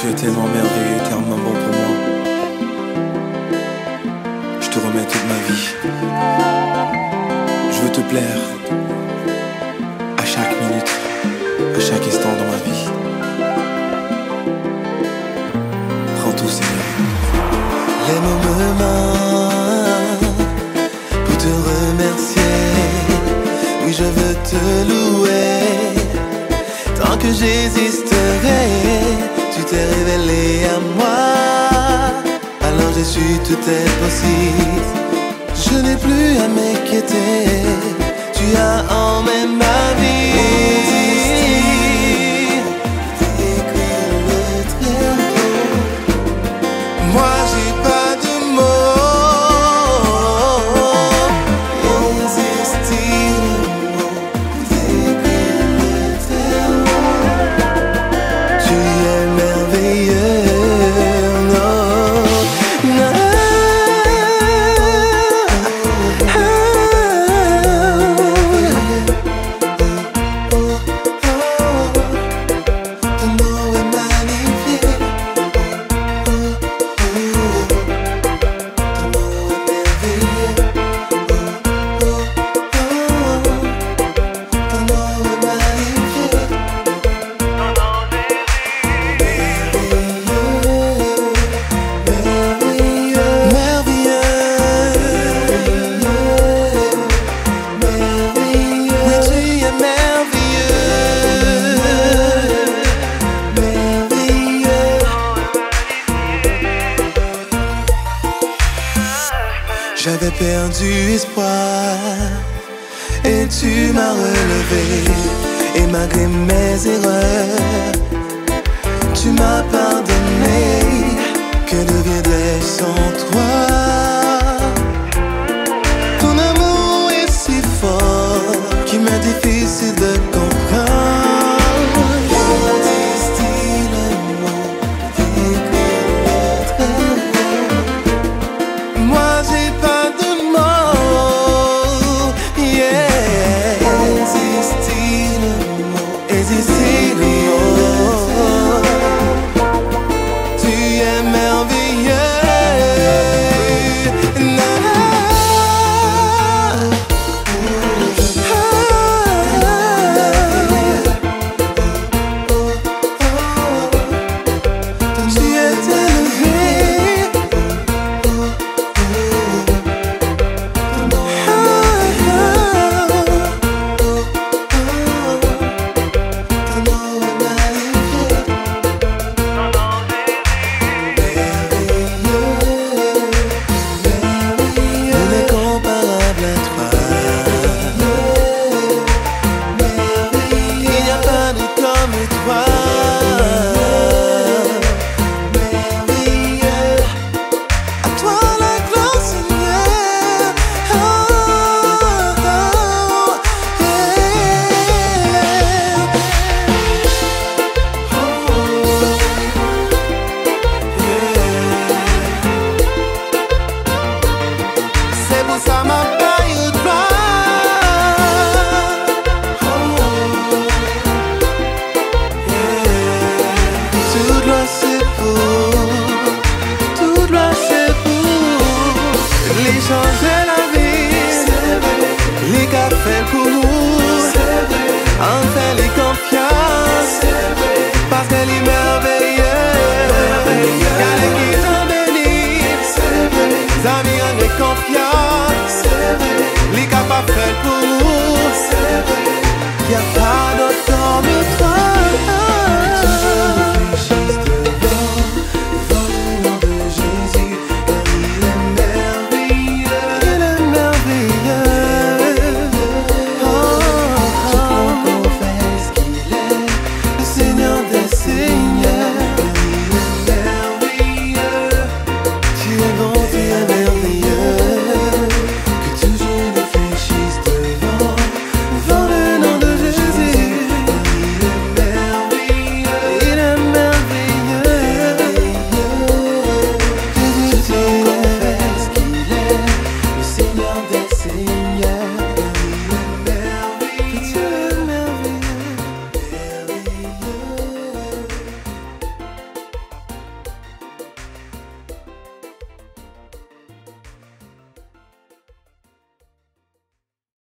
Tu es tellement merveilleux, tellement bon pour moi. Je te remets toute ma vie. Je veux te plaire à chaque minute, à chaque instant dans ma vie. Prends tout, Seigneur. Les mots me manquent pour te remercier. Oui, je veux te louer. Tant que j'existerai, t'es révélé à moi. Alors je suis tout est possible. Je n'ai plus à m'inquiéter. Tu as emmené ma vie. J'avais perdu espoir et tu m'as relevé. Et malgré mes erreurs, tu m'as pardonné. Que deviendrais-je sans toi? Ton amour est si fort qu'il m'est difficile de comprendre. 一场醉了